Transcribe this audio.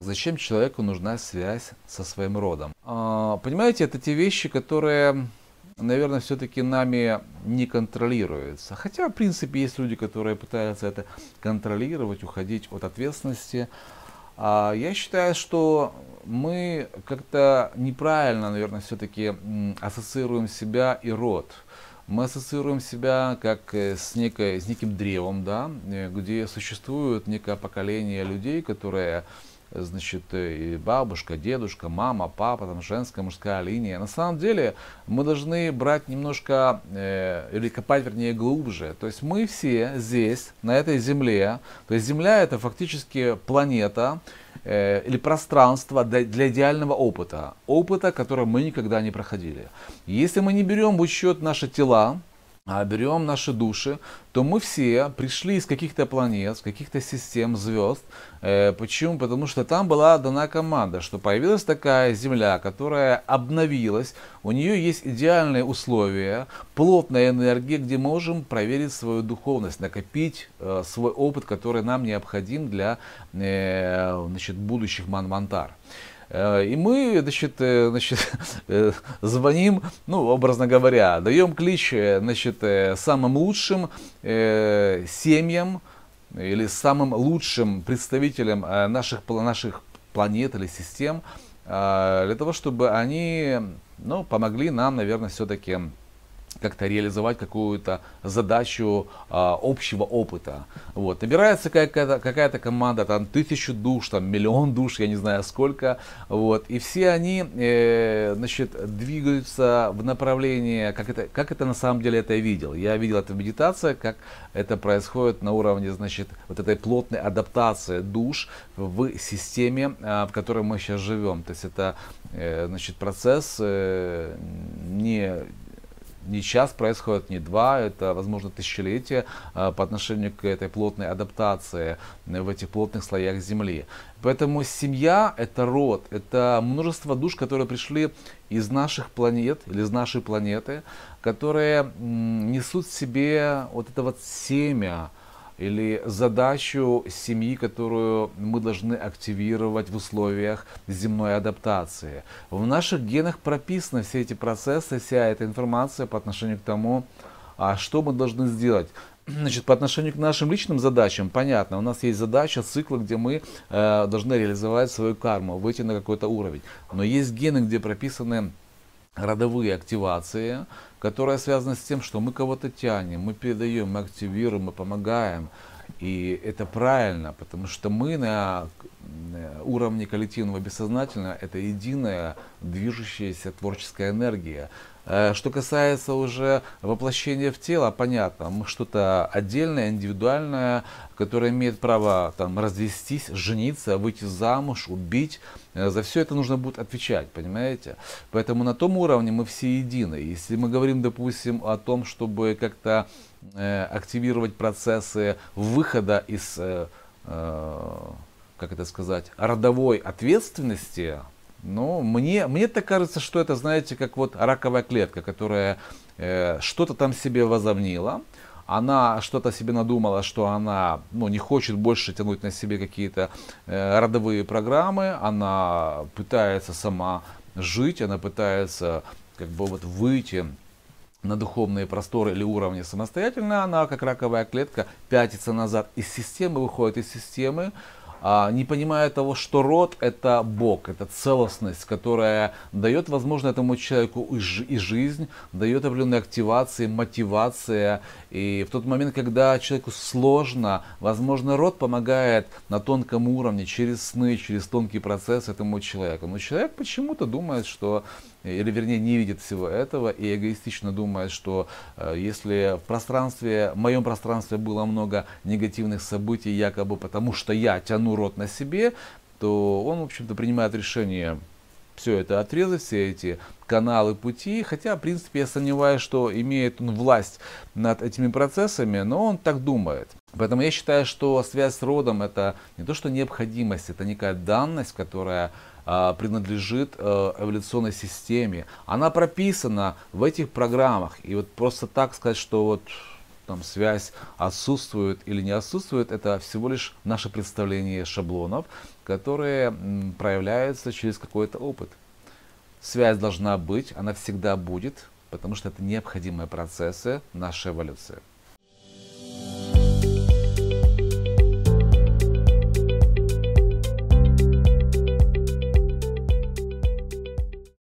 зачем человеку нужна связь со своим родом. А, понимаете, это те вещи, которые наверное, все-таки нами не контролируется. Хотя, в принципе, есть люди, которые пытаются это контролировать, уходить от ответственности. А я считаю, что мы как-то неправильно, наверное, все-таки ассоциируем себя и род. Мы ассоциируем себя как э, с, некой, с неким древом, да, э, где существует некое поколение людей, которые значит, э, и бабушка, дедушка, мама, папа, там женская, мужская линия. На самом деле мы должны брать немножко, э, или копать, вернее, глубже. То есть мы все здесь, на этой Земле, то есть Земля это фактически планета, э, или пространство для, идеального опыта. Опыта, который мы никогда не проходили. Если мы не берем в учет наши тела, берем наши души, то мы все пришли из каких-то планет, с каких-то систем звезд. Э, почему? Потому что там была дана команда, что появилась такая Земля, которая обновилась, у нее есть идеальные условия, плотная энергия, где можем проверить свою духовность, накопить э, свой опыт, который нам необходим для э, значит, будущих манмантар. Э, и мы, значит, э, значит, э, звоним, ну, образно говоря, даем клич, значит, самым лучшим семьям или самым лучшим представителям наших, наших планет или систем, для того, чтобы они, ну, помогли нам, наверное, все-таки как-то реализовать какую-то задачу а, общего опыта. Вот. Набирается какая-то, какая-то команда, там тысячу душ, там миллион душ, я не знаю сколько, вот, и все они, э, значит, двигаются в направлении, как это, как это на самом деле это я видел. Я видел это в медитации, как это происходит на уровне, значит, вот этой плотной адаптации душ в системе, э, в которой мы сейчас живем. То есть это, э, значит, процесс э, не не час происходит, не два, это, возможно, тысячелетия а, по отношению к этой плотной адаптации в этих плотных слоях Земли. Поэтому семья – это род, это множество душ, которые пришли из наших планет или из нашей планеты, которые несут в себе вот это вот семя, или задачу семьи, которую мы должны активировать в условиях земной адаптации. В наших генах прописаны все эти процессы, вся эта информация по отношению к тому, а что мы должны сделать. Значит, по отношению к нашим личным задачам, понятно, у нас есть задача, цикла, где мы э, должны реализовать свою карму, выйти на какой-то уровень. Но есть гены, где прописаны родовые активации, которая связана с тем, что мы кого-то тянем, мы передаем, мы активируем, мы помогаем. И это правильно, потому что мы на уровне коллективного бессознательного это единая движущаяся творческая энергия. Э, что касается уже воплощения в тело, понятно, мы что-то отдельное, индивидуальное, которое имеет право там, развестись, жениться, выйти замуж, убить. Э, за все это нужно будет отвечать, понимаете? Поэтому на том уровне мы все едины. Если мы говорим, допустим, о том, чтобы как-то э, активировать процессы выхода из, э, э, как это сказать, родовой ответственности, ну, мне, мне так кажется, что это, знаете, как вот раковая клетка, которая э, что-то там себе возомнила, она что-то себе надумала, что она ну, не хочет больше тянуть на себе какие-то э, родовые программы, она пытается сама жить, она пытается как бы вот выйти на духовные просторы или уровни самостоятельно, она как раковая клетка пятится назад. Из системы, выходит из системы, не понимая того, что род это Бог, это целостность, которая дает, возможно, этому человеку и жизнь, дает определенные активации, мотивация. И в тот момент, когда человеку сложно, возможно, род помогает на тонком уровне, через сны, через тонкий процесс этому человеку. Но человек почему-то думает, что или вернее не видит всего этого и эгоистично думает, что э, если в пространстве, в моем пространстве было много негативных событий, якобы потому что я тяну рот на себе, то он, в общем-то, принимает решение все это отрезать, все эти каналы пути, хотя, в принципе, я сомневаюсь, что имеет он власть над этими процессами, но он так думает. Поэтому я считаю, что связь с родом это не то, что необходимость, это некая данность, которая а, принадлежит э, эволюционной системе. Она прописана в этих программах. И вот просто так сказать, что вот там связь отсутствует или не отсутствует, это всего лишь наше представление шаблонов, которые проявляются через какой-то опыт. Связь должна быть, она всегда будет, потому что это необходимые процессы нашей эволюции.